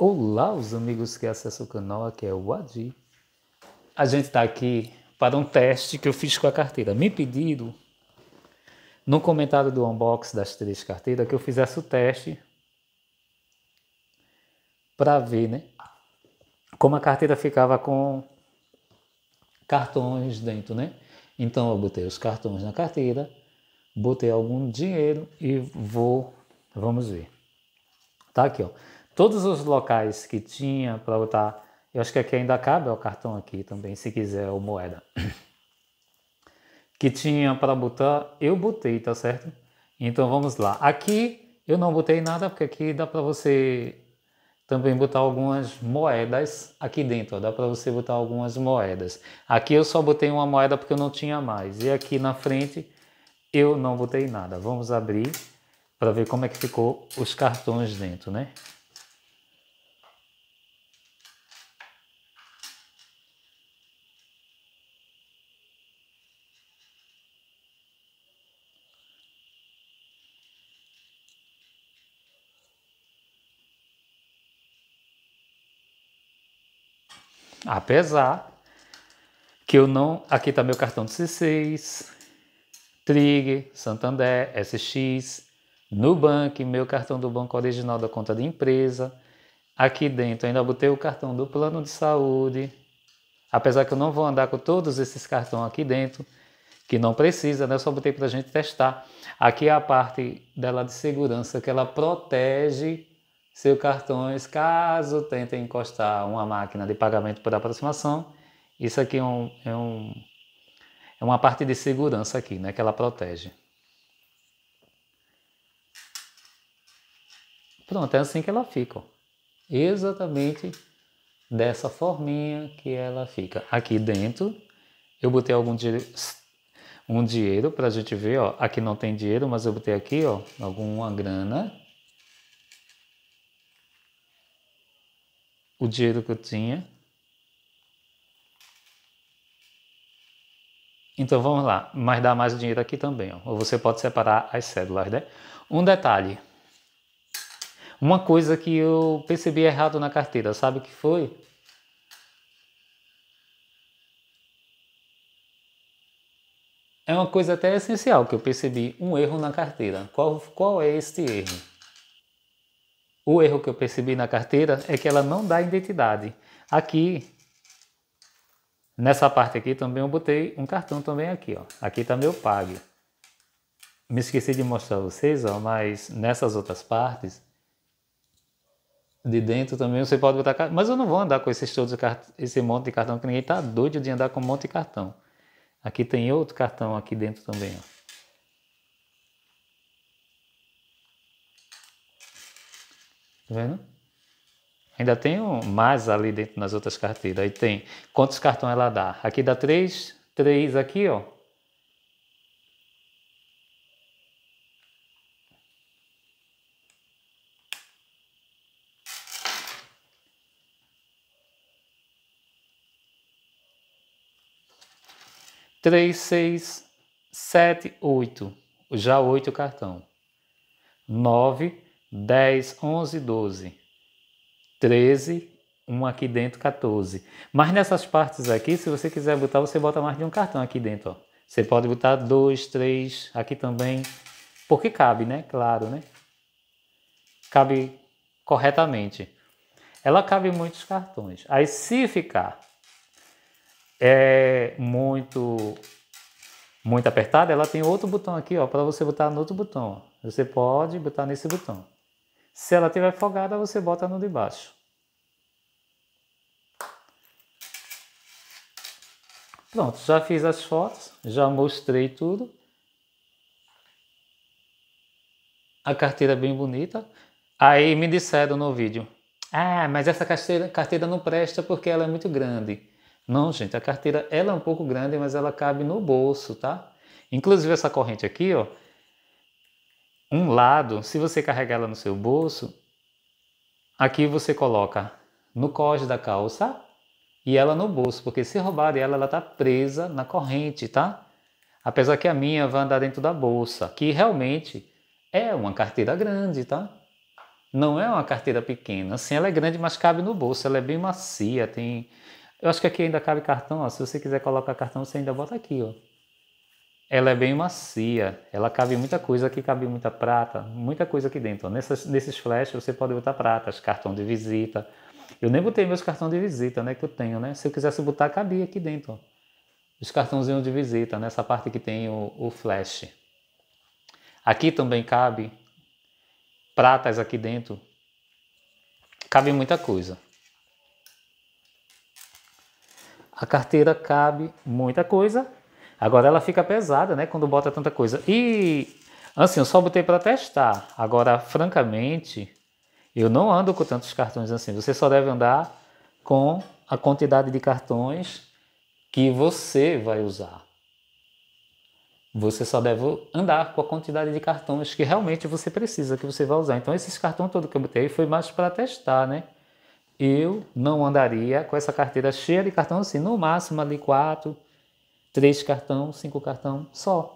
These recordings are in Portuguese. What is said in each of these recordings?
Olá, os amigos que acessam o canal, aqui é o Adi. A gente está aqui para um teste que eu fiz com a carteira. Me pediram no comentário do unbox das três carteiras que eu fizesse o teste para ver, né? Como a carteira ficava com cartões dentro, né? Então eu botei os cartões na carteira, botei algum dinheiro e vou, vamos ver. Tá aqui, ó todos os locais que tinha para botar, eu acho que aqui ainda cabe o cartão aqui também, se quiser, ou moeda. Que tinha para botar, eu botei, tá certo? Então vamos lá. Aqui eu não botei nada, porque aqui dá para você também botar algumas moedas aqui dentro, ó, dá para você botar algumas moedas. Aqui eu só botei uma moeda porque eu não tinha mais. E aqui na frente eu não botei nada. Vamos abrir para ver como é que ficou os cartões dentro, né? Apesar que eu não. Aqui está meu cartão de C6, Trigger, Santander, SX, Nubank, meu cartão do banco original da conta de empresa. Aqui dentro ainda botei o cartão do plano de saúde. Apesar que eu não vou andar com todos esses cartões aqui dentro, que não precisa, né? Eu só botei para a gente testar. Aqui é a parte dela de segurança que ela protege seus cartões, caso tentem encostar uma máquina de pagamento por aproximação. Isso aqui é, um, é, um, é uma parte de segurança aqui, né, que ela protege. Pronto, é assim que ela fica. Exatamente dessa forminha que ela fica. Aqui dentro eu botei algum dinheiro, um dinheiro para a gente ver, ó. Aqui não tem dinheiro, mas eu botei aqui, ó, alguma grana o dinheiro que eu tinha. Então vamos lá, mas dá mais dinheiro aqui também. Ó. Ou você pode separar as cédulas, né? Um detalhe. Uma coisa que eu percebi errado na carteira, sabe o que foi? É uma coisa até essencial que eu percebi, um erro na carteira. Qual, qual é este erro? O erro que eu percebi na carteira é que ela não dá identidade. Aqui, nessa parte aqui também eu botei um cartão também aqui, ó. Aqui está meu Pag. Me esqueci de mostrar a vocês, ó, mas nessas outras partes, de dentro também você pode botar mas eu não vou andar com esses todos esse monte de cartão que ninguém tá doido de andar com um monte de cartão. Aqui tem outro cartão aqui dentro também, ó. Tá vendo? Ainda tem mais ali dentro nas outras carteiras. Aí tem quantos cartões ela dá. Aqui dá três, três aqui, ó. Três, seis, sete, oito. Já oito cartão. Nove, 10, 11, 12, 13, um aqui dentro, 14. Mas nessas partes aqui, se você quiser botar, você bota mais de um cartão aqui dentro. Ó. Você pode botar dois, três, aqui também, porque cabe, né? Claro, né? Cabe corretamente. Ela cabe muitos cartões. Aí se ficar é muito muito apertada, ela tem outro botão aqui, ó, para você botar no outro botão. Você pode botar nesse botão. Se ela estiver folgada, você bota no de baixo. Pronto, já fiz as fotos, já mostrei tudo. A carteira é bem bonita. Aí me disseram no vídeo, ah, mas essa carteira, carteira não presta porque ela é muito grande. Não, gente, a carteira ela é um pouco grande, mas ela cabe no bolso, tá? Inclusive essa corrente aqui, ó, um lado, se você carregar ela no seu bolso, aqui você coloca no cós da calça e ela no bolso, porque se roubarem ela, ela está presa na corrente, tá? Apesar que a minha vai andar dentro da bolsa, que realmente é uma carteira grande, tá? Não é uma carteira pequena. Assim, ela é grande, mas cabe no bolso. Ela é bem macia. Tem. Eu acho que aqui ainda cabe cartão. Ó. Se você quiser colocar cartão, você ainda bota aqui, ó. Ela é bem macia. Ela cabe muita coisa. Aqui cabe muita prata. Muita coisa aqui dentro. Nessas, nesses flashes você pode botar pratas, cartão de visita. Eu nem botei meus cartões de visita, né? Que eu tenho, né? Se eu quisesse botar, cabia aqui dentro. Os cartãozinhos de visita, nessa parte que tem o, o flash. Aqui também cabe pratas aqui dentro. Cabe muita coisa. A carteira cabe muita coisa. Agora ela fica pesada, né? Quando bota tanta coisa. E assim, eu só botei para testar. Agora, francamente, eu não ando com tantos cartões assim. Você só deve andar com a quantidade de cartões que você vai usar. Você só deve andar com a quantidade de cartões que realmente você precisa, que você vai usar. Então, esses cartões todos que eu botei foi mais para testar, né? Eu não andaria com essa carteira cheia de cartão assim, no máximo ali quatro, três cartão, cinco cartão só.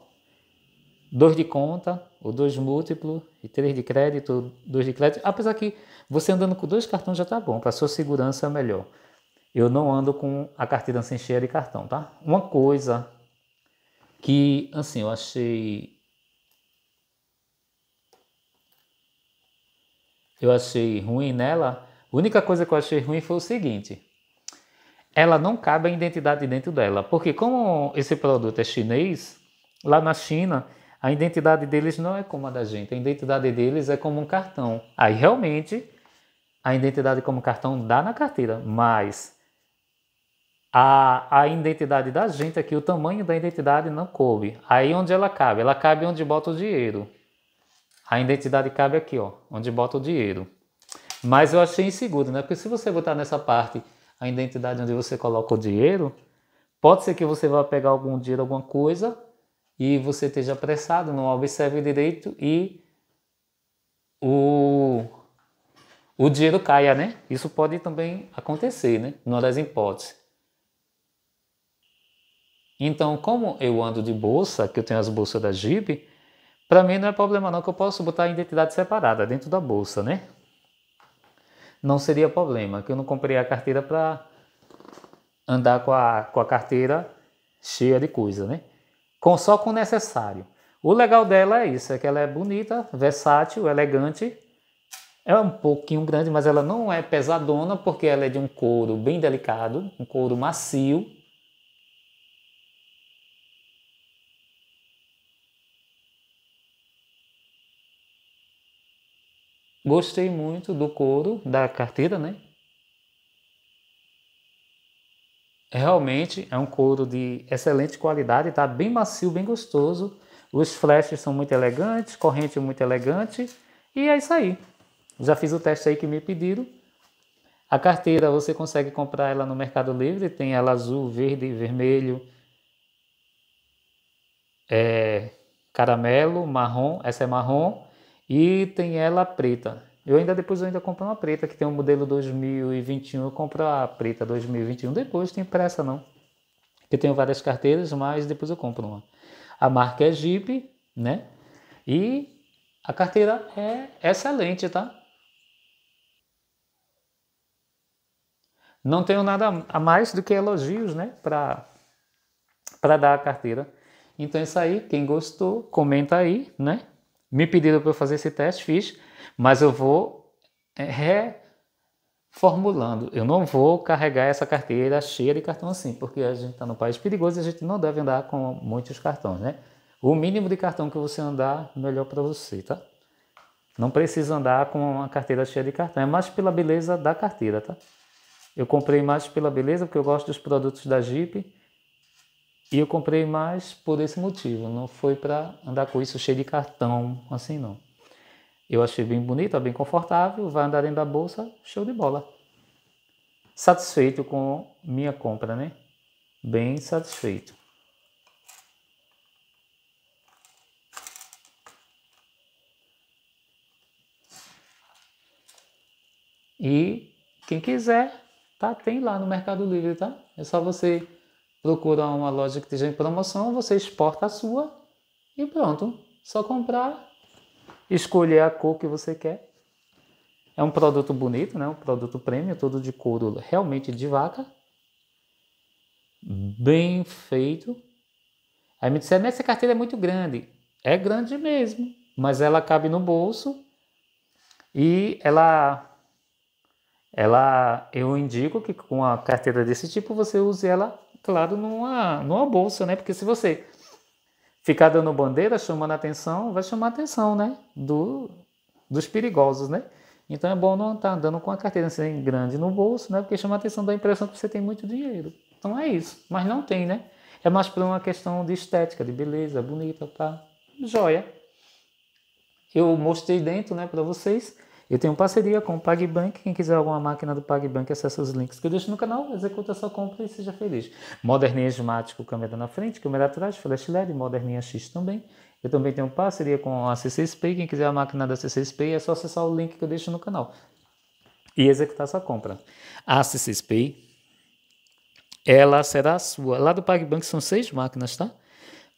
Dois de conta, ou dois múltiplo, e três de crédito, dois de crédito. Apesar que você andando com dois cartões já tá bom, para sua segurança é melhor. Eu não ando com a carteira assim cheia de cartão, tá? Uma coisa que, assim, eu achei. Eu achei ruim nela. A única coisa que eu achei ruim foi o seguinte: ela não cabe a identidade dentro dela, porque como esse produto é chinês, lá na China a identidade deles não é como a da gente, a identidade deles é como um cartão. Aí realmente a identidade como cartão dá na carteira, mas a, a identidade da gente aqui, o tamanho da identidade não coube. Aí onde ela cabe? Ela cabe onde bota o dinheiro. A identidade cabe aqui, ó, onde bota o dinheiro. Mas eu achei inseguro, né? Porque se você botar nessa parte a identidade onde você coloca o dinheiro, pode ser que você vá pegar algum dinheiro, alguma coisa, e você esteja apressado, não observe direito e o, o dinheiro caia, né? Isso pode também acontecer, né? Numa das hipóteses. Então, como eu ando de bolsa, que eu tenho as bolsas da Jeep, para mim não é problema não que eu posso botar a identidade separada dentro da bolsa, né? Não seria problema, que eu não comprei a carteira para andar com a, com a carteira cheia de coisa, né? Com, só com o necessário. O legal dela é isso, é que ela é bonita, versátil, elegante, é um pouquinho grande, mas ela não é pesadona porque ela é de um couro bem delicado, um couro macio, Gostei muito do couro da carteira, né? Realmente é um couro de excelente qualidade, tá bem macio, bem gostoso. Os flashes são muito elegantes, corrente muito elegante e é isso aí. Já fiz o teste aí que me pediram. A carteira você consegue comprar ela no Mercado Livre, tem ela azul, verde, vermelho, é, caramelo, marrom, essa é marrom e tem ela preta. Eu ainda depois eu ainda compro uma preta, que tem um modelo 2021, eu compro a preta 2021, depois tem pressa não. Eu tenho várias carteiras, mas depois eu compro uma. A marca é Jeep, né? E a carteira é excelente, tá? Não tenho nada a mais do que elogios, né, para para dar a carteira. Então é isso aí, quem gostou, comenta aí, né? Me pediram para eu fazer esse teste, fiz, mas eu vou é, reformulando. Eu não vou carregar essa carteira cheia de cartão assim, porque a gente está no país perigoso e a gente não deve andar com muitos cartões, né? O mínimo de cartão que você andar, melhor para você, tá? Não precisa andar com uma carteira cheia de cartão, é mais pela beleza da carteira, tá? Eu comprei mais pela beleza, porque eu gosto dos produtos da Jeep e eu comprei mais por esse motivo, não foi para andar com isso cheio de cartão, assim não. Eu achei bem bonita, bem confortável, vai andar dentro da bolsa, show de bola. Satisfeito com minha compra, né? Bem satisfeito. E quem quiser, tá, tem lá no Mercado Livre, tá? É só você procura uma loja que esteja em promoção, você exporta a sua e pronto. Só comprar, escolher a cor que você quer É um produto bonito, né? Um produto premium, todo de couro realmente de vaca. Bem feito. Aí me disseram, essa carteira é muito grande. É grande mesmo, mas ela cabe no bolso e ela ela eu indico que com uma carteira desse tipo você use ela, claro, numa, numa bolsa, né? Porque se você ficar dando bandeira, chamando atenção, vai chamar atenção, né? Do, dos perigosos, né? Então é bom não estar andando com a carteira assim, grande no bolso, né? Porque chama atenção da impressão que você tem muito dinheiro. Então é isso. Mas não tem, né? É mais por uma questão de estética, de beleza, bonita, tá? Joia. Eu mostrei dentro, né, para vocês. Eu tenho parceria com o PagBank. Quem quiser alguma máquina do PagBank, acesse os links que eu deixo no canal, executa sua compra e seja feliz. Moderninha Smático, câmera na frente, câmera atrás, flash LED, Moderninha X também. Eu também tenho parceria com a C6Pay. Quem quiser a máquina da C6Pay, é só acessar o link que eu deixo no canal e executar sua compra. A C6Pay, ela será sua. Lá do PagBank são seis máquinas, tá?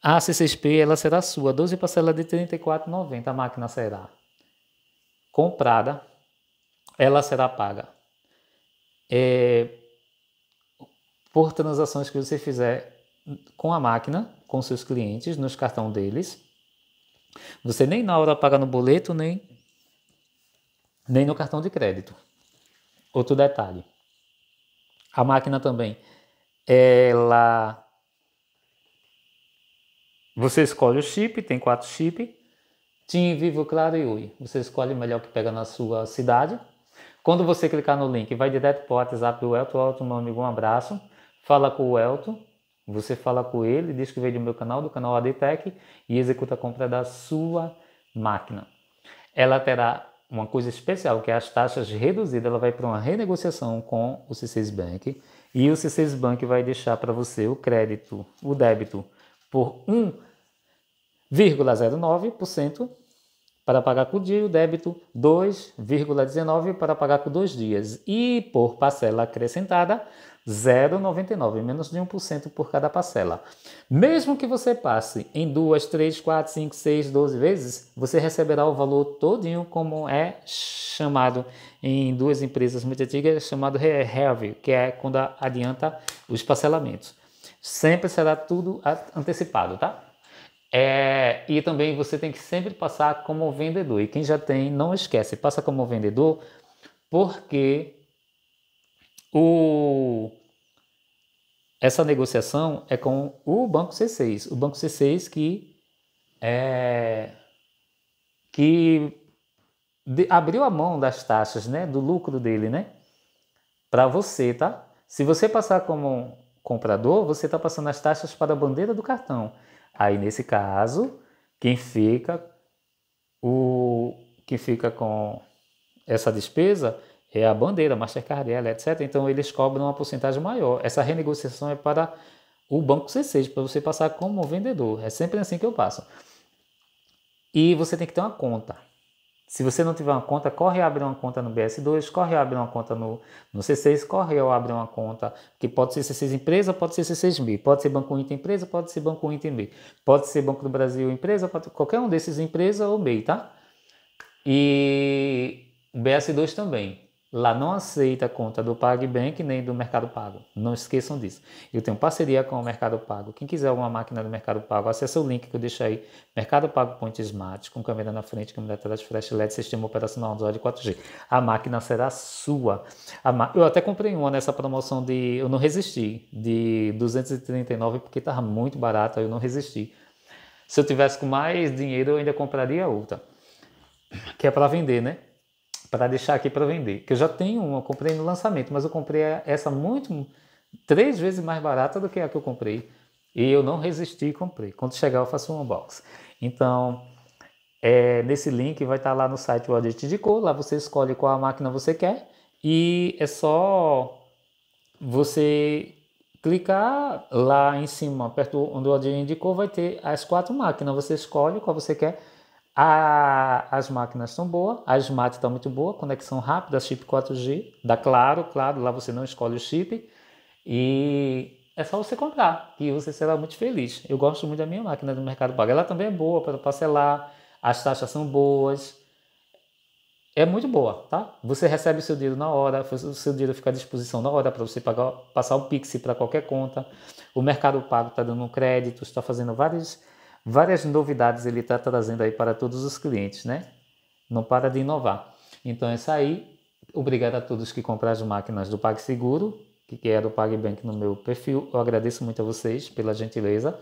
A C6P, ela será sua. 12 parcelas de R$ 34,90 a máquina será comprada, ela será paga é, por transações que você fizer com a máquina, com seus clientes, nos cartão deles. Você nem na hora paga no boleto, nem, nem no cartão de crédito. Outro detalhe. A máquina também, ela... Você escolhe o chip, tem quatro chips, TIM, Vivo, Claro e Oi. Você escolhe o melhor que pega na sua cidade. Quando você clicar no link, vai direto para o WhatsApp do Elton. Elton, meu amigo, um abraço. Fala com o Elton. Você fala com ele, diz que veio do meu canal, do canal ADTech, e executa a compra da sua máquina. Ela terá uma coisa especial, que é as taxas reduzidas. Ela vai para uma renegociação com o C6 Bank. E o C6 Bank vai deixar para você o crédito, o débito, por um 0,09% para pagar com dia, o débito 2,19 para pagar com dois dias e por parcela acrescentada 0,99, menos de 1% por cada parcela. Mesmo que você passe em duas, três, quatro, cinco, seis, doze vezes, você receberá o valor todinho como é chamado em duas empresas muito antigas, chamado Heavy, que é quando adianta os parcelamentos. Sempre será tudo antecipado, tá? É, e também você tem que sempre passar como vendedor. E quem já tem, não esquece, passa como vendedor, porque o, essa negociação é com o Banco C6. O Banco C6 que, é, que de, abriu a mão das taxas, né, do lucro dele, né, para você, tá? Se você passar como comprador, você está passando as taxas para a bandeira do cartão. Aí nesse caso, quem fica o quem fica com essa despesa é a bandeira, Mastercard, ela, etc. Então eles cobram uma porcentagem maior. Essa renegociação é para o banco C6, para você passar como vendedor. É sempre assim que eu passo. E você tem que ter uma conta. Se você não tiver uma conta, corre abre uma conta no BS2, corre abre uma conta no, no C6, corre e abre uma conta que pode ser C6 empresa, pode ser C6 B, pode ser Banco Inter empresa, pode ser Banco Inter B, pode ser Banco do Brasil empresa, pode, qualquer um desses empresa ou MEI, tá? E BS2 também. Lá não aceita conta do PagBank nem do Mercado Pago. Não esqueçam disso. Eu tenho parceria com o Mercado Pago. Quem quiser uma máquina do Mercado Pago, acesse o link que eu deixo aí. Mercado Pago Point Smart, com câmera na frente, câmera atrás, flash LED, sistema operacional Android 4G. A máquina será sua. Eu até comprei uma nessa promoção de... Eu não resisti. De 239 porque estava muito barata, eu não resisti. Se eu tivesse com mais dinheiro, eu ainda compraria outra. Que é para vender, né? Para deixar aqui para vender. Que eu já tenho uma, comprei no lançamento, mas eu comprei essa muito três vezes mais barata do que a que eu comprei. E eu não resisti e comprei. Quando chegar eu faço um unboxing. Então, é, nesse link vai estar lá no site o de Cor, lá você escolhe qual a máquina você quer e é só você clicar lá em cima, perto onde o Audit indicou, vai ter as quatro máquinas. Você escolhe qual você quer a, as máquinas são boas, a Smart está muito boa, conexão rápida, chip 4G, dá claro, claro, lá você não escolhe o chip e é só você comprar e você será muito feliz. Eu gosto muito da minha máquina do Mercado Pago, ela também é boa para parcelar, as taxas são boas, é muito boa, tá? Você recebe o seu dinheiro na hora, o seu dinheiro fica à disposição na hora para você pagar, passar o Pix para qualquer conta. O Mercado Pago está dando crédito, está fazendo várias, várias novidades, ele está trazendo aí para todos os clientes, né? Não para de inovar. Então é isso aí. Obrigado a todos que compraram as máquinas do PagSeguro, que é do PagBank no meu perfil. Eu agradeço muito a vocês pela gentileza.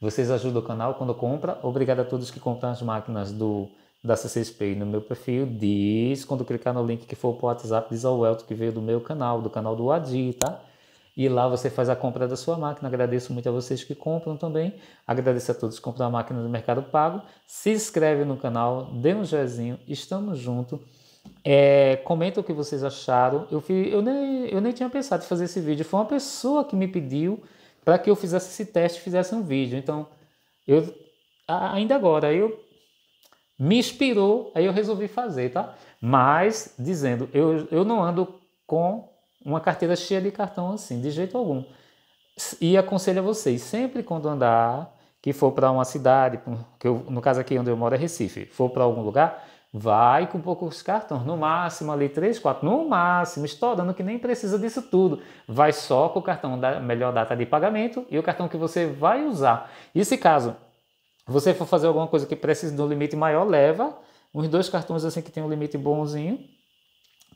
Vocês ajudam o canal quando compra. Obrigado a todos que compram as máquinas do da C6Pay no meu perfil, diz, quando clicar no link que for para o WhatsApp, diz ao Elton que veio do meu canal, do canal do Adi, tá? E lá você faz a compra da sua máquina. Agradeço muito a vocês que compram também. Agradeço a todos que compram a máquina do Mercado Pago. Se inscreve no canal, dê um joinha, estamos juntos. É, comenta o que vocês acharam. Eu, fiz, eu, nem, eu nem tinha pensado em fazer esse vídeo. Foi uma pessoa que me pediu para que eu fizesse esse teste e fizesse um vídeo. Então, eu ainda agora, eu me inspirou, aí eu resolvi fazer, tá? Mas, dizendo, eu, eu não ando com uma carteira cheia de cartão assim, de jeito algum. E aconselho a vocês, sempre quando andar, que for para uma cidade, que eu, no caso aqui onde eu moro é Recife, for para algum lugar, vai com poucos cartões, no máximo ali 3, 4, no máximo, estourando que nem precisa disso tudo. Vai só com o cartão da melhor data de pagamento e o cartão que você vai usar. E se caso você for fazer alguma coisa que precise de um limite maior, leva uns dois cartões assim que tem um limite bonzinho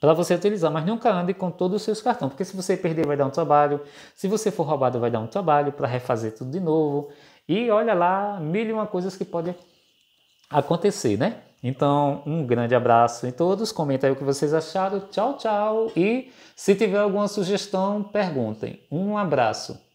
para você utilizar, mas nunca ande com todos os seus cartões, porque se você perder vai dar um trabalho, se você for roubado vai dar um trabalho para refazer tudo de novo. E olha lá, mil e uma coisas que podem acontecer, né? Então, um grande abraço em todos, comenta aí o que vocês acharam. Tchau, tchau. E se tiver alguma sugestão, perguntem. Um abraço.